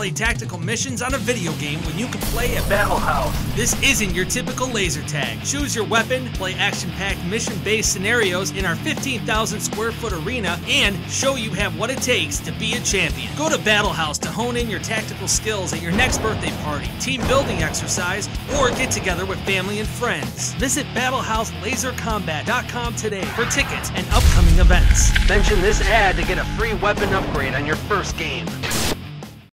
play tactical missions on a video game when you can play at Battle House. This isn't your typical laser tag. Choose your weapon, play action packed mission based scenarios in our 15,000 square foot arena, and show you have what it takes to be a champion. Go to Battle House to hone in your tactical skills at your next birthday party, team building exercise, or get together with family and friends. Visit BattleHouseLaserCombat.com today for tickets and upcoming events. Mention this ad to get a free weapon upgrade on your first game.